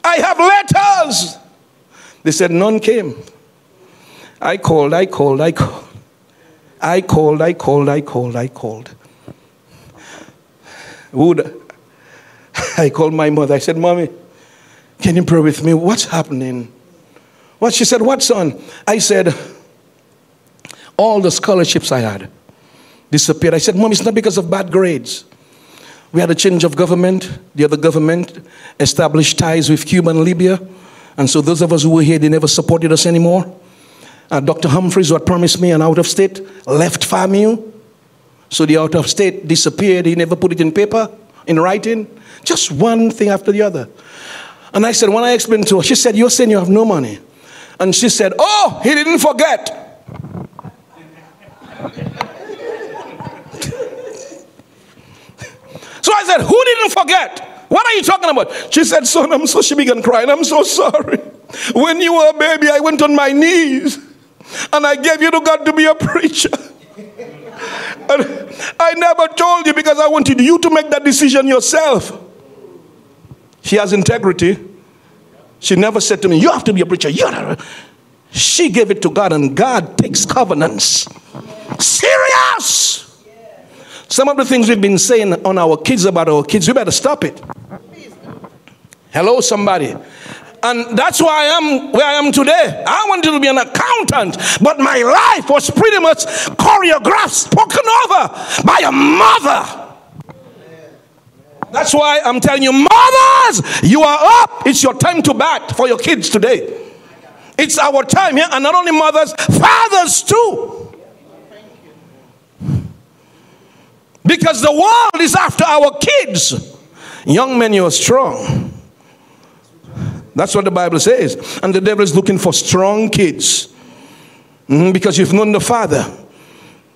I have letters. They said, None came. I called, I called, I called. I called, I called, I called, I called. Would [laughs] I called my mother. I said, Mommy, can you pray with me? What's happening? What she said, What son? I said, All the scholarships I had disappeared. I said, Mom, it's not because of bad grades. We had a change of government. The other government established ties with Cuba and Libya. And so those of us who were here, they never supported us anymore. Uh, Dr. Humphreys, who had promised me an out of state, left FAMU. So the out of state disappeared. He never put it in paper, in writing. Just one thing after the other. And I said, when I explained to her, she said, You're saying you have no money. And she said, Oh, he didn't forget. [laughs] so I said, Who didn't forget? What are you talking about? She said, Son, I'm so, she began crying. I'm so sorry. When you were a baby, I went on my knees And I gave you to God to be a preacher. [laughs] And I never told you because I wanted you to make that decision yourself. She has integrity. She never said to me, You have to be a preacher. She gave it to God, and God takes covenants. Serious! Some of the things we've been saying on our kids about our kids, we better stop it. Hello, somebody. And that's why I am where I am today. I wanted to be an accountant, but my life was pretty much choreographed, spoken over by a mother. That's why I'm telling you, mothers, you are up. It's your time to bat for your kids today. It's our time here, yeah? and not only mothers, fathers too. Because the world is after our kids. Young men, you are strong. That's what the Bible says. And the devil is looking for strong kids. Mm, because you've known the Father.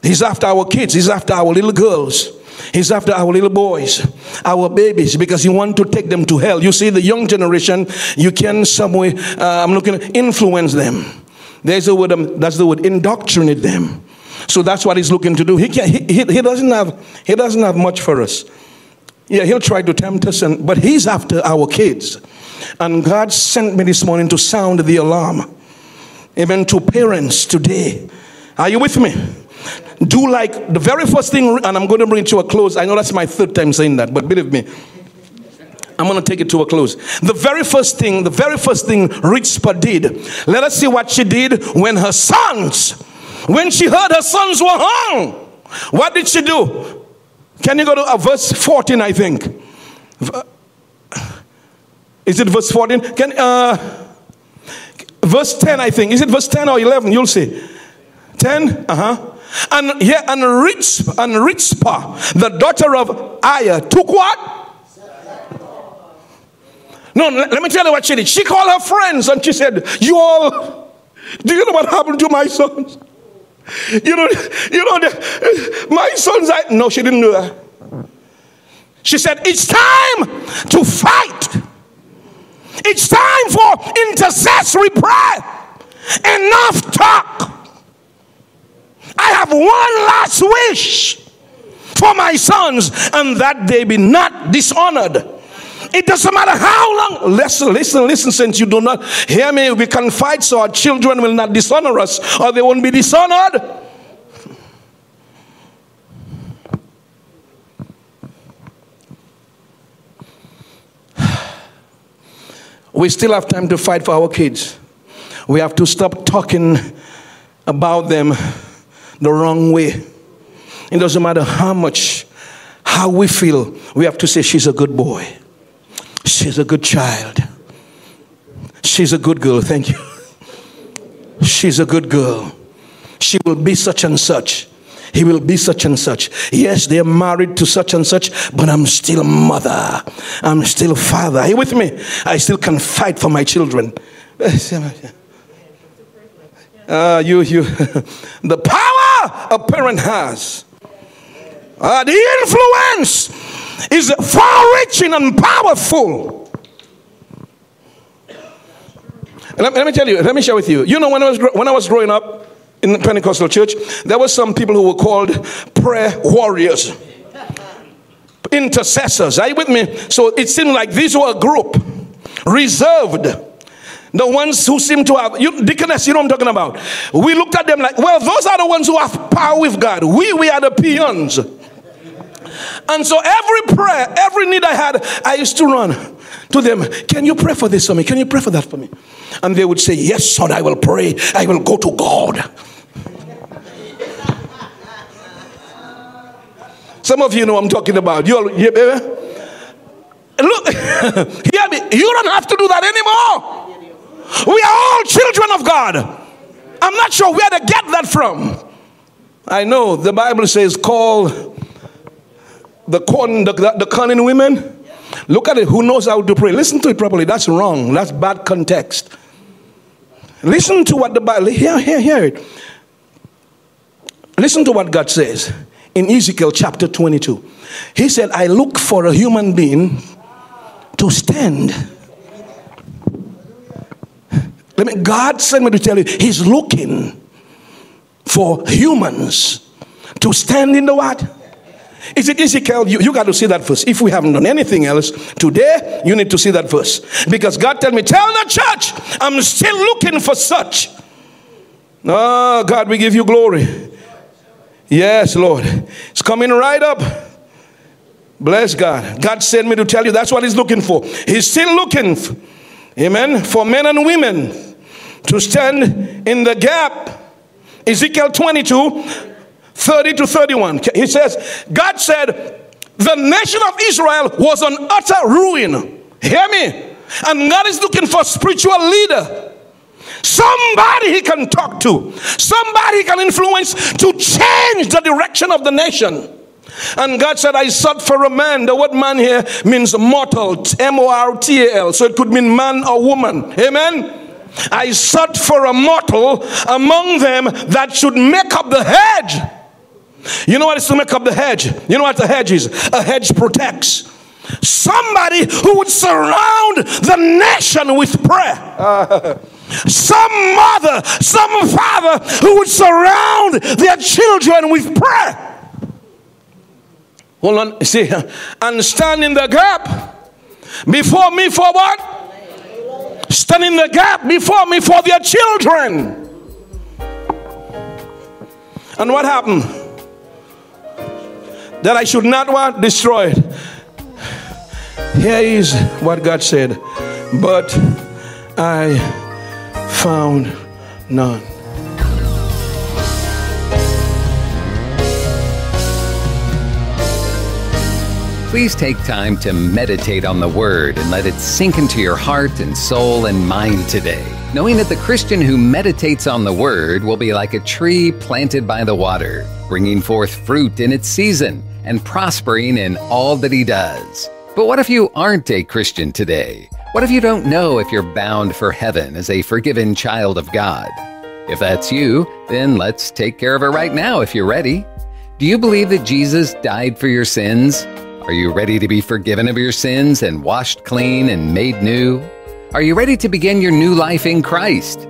He's after our kids, He's after our little girls. He's after our little boys, our babies, because he wants to take them to hell. You see, the young generation, you can some way, uh, I'm looking, influence them. There's a word, um, that's the word, indoctrinate them. So that's what he's looking to do. He, can, he, he, he, doesn't have, he doesn't have much for us. Yeah, he'll try to tempt us, and, but he's after our kids. And God sent me this morning to sound the alarm. Even to parents today. Are you with me? Do like the very first thing, and I'm going to bring it to a close. I know that's my third time saying that, but believe me, I'm going to take it to a close. The very first thing, the very first thing Rizpah did, let us see what she did when her sons, when she heard her sons were hung. What did she do? Can you go to uh, verse 14, I think? Is it verse 14? Can uh, verse 10, I think. Is it verse 10 or 11? You'll see. 10? Uh-huh. And here and rich and Rizpah, the daughter of Aiah, took what? No, let me tell you what she did. She called her friends and she said, You all, do you know what happened to my sons? You know, you know, the, my sons, I, no, she didn't do that. She said, It's time to fight. It's time for intercessory prayer. Enough talk. I have one last wish for my sons, and that they be not dishonored. It doesn't matter how long. Listen, listen, listen, since you do not hear me, we can fight so our children will not dishonor us or they won't be dishonored. [sighs] We still have time to fight for our kids. We have to stop talking about them the wrong way. It doesn't matter how much, how we feel, we have to say, She's a good boy. She's a good child. She's a good girl. Thank you. [laughs] She's a good girl. She will be such and such. He will be such and such. Yes, they're married to such and such, but I'm still mother. I'm still father. Are you with me? I still can fight for my children. Uh, [laughs] you, you, [laughs] the power a parent has, uh, the influence is far-reaching and powerful. Let, let me tell you. Let me share with you. You know, when I was when I was growing up, in the Pentecostal church, there were some people who were called prayer warriors, intercessors. Are you with me? So it seemed like these were a group reserved. The ones who seem to have, you, deaconess, you know I'm talking about. We looked at them like, well, those are the ones who have power with God. We, we are the peons. And so every prayer, every need I had, I used to run to them. Can you pray for this for me? Can you pray for that for me? And they would say, Yes, son, I will pray. I will go to God. Some of you know I'm talking about. You all, yeah, baby? Look, [laughs] hear me. You don't have to do that anymore. We are all children of God. I'm not sure where to get that from. I know the Bible says, call the, con, the, the cunning women. Look at it. Who knows how to pray? Listen to it properly. That's wrong. That's bad context. Listen to what the Bible, hear, hear, hear it. Listen to what God says in Ezekiel chapter 22. He said, I look for a human being to stand. Let me, God sent me to tell you, He's looking for humans to stand in the what? Is it Ezekiel? You, you got to see that verse. If we haven't done anything else today, you need to see that verse. Because God tell me, tell the church, I'm still looking for such. Oh, God, we give you glory. Yes, Lord. It's coming right up. Bless God. God sent me to tell you that's what He's looking for. He's still looking, amen, for men and women to stand in the gap. Ezekiel 22 30 to 31. He says, God said, the nation of Israel was an utter ruin. Hear me? And God is looking for a spiritual leader. Somebody he can talk to, somebody he can influence to change the direction of the nation. And God said, I sought for a man. The word man here means mortal, M O R T A L. So it could mean man or woman. Amen. I sought for a mortal among them that should make up the hedge you know what is to make up the hedge? You know what the hedge is? A hedge protects. Somebody who would surround the nation with prayer. some mother, some father who would surround their children with prayer. Hold on, see, and stand in the gap before me for what? Stand in the gap before me for their children. And what happened? that I should not what? Destroy it. Here is what God said. But I found none. Please take time to meditate on the Word and let it sink into your heart and soul and mind today, knowing that the Christian who meditates on the Word will be like a tree planted by the water, bringing forth fruit in its season and prospering in all that he does. But what if you aren't a Christian today? What if you don't know if you're bound for heaven as a forgiven child of God? If that's you, then let's take care of it right now if you're ready. Do you believe that Jesus died for your sins? Are you ready to be forgiven of your sins and washed clean and made new? Are you ready to begin your new life in Christ?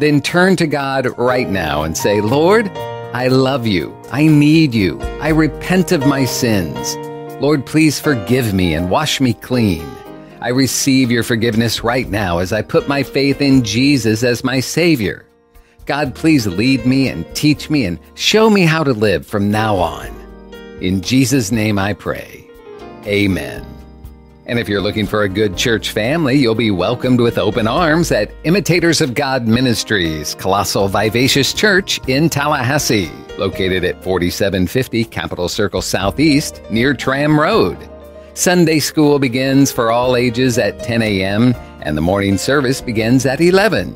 Then turn to God right now and say, Lord, I love you. I need you. I repent of my sins. Lord, please forgive me and wash me clean. I receive your forgiveness right now as I put my faith in Jesus as my Savior. God, please lead me and teach me and show me how to live from now on. In Jesus' name I pray. Amen. And if you're looking for a good church family, you'll be welcomed with open arms at Imitators of God Ministries, Colossal Vivacious Church in Tallahassee, located at 4750 Capitol Circle Southeast near Tram Road. Sunday school begins for all ages at 10 a.m., and the morning service begins at 11,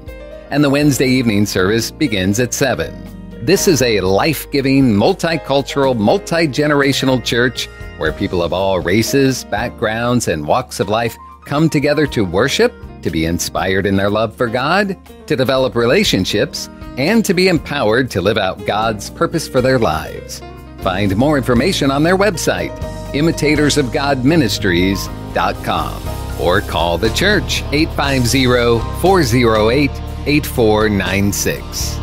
and the Wednesday evening service begins at 7. This is a life giving, multicultural, multi generational church where people of all races, backgrounds, and walks of life come together to worship, to be inspired in their love for God, to develop relationships, and to be empowered to live out God's purpose for their lives. Find more information on their website, imitatorsofgodministries.com, or call the church 850 408 8496.